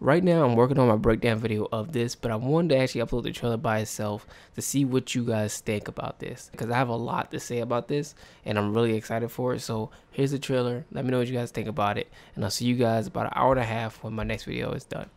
right now I'm working on my breakdown video of this, but I wanted to actually upload the trailer by itself to see what you guys think about this because I have a lot to say about this and I'm really excited for it. So here's the trailer. Let me know what you guys think about it, and I'll see you guys about an hour and a half when my next video is done.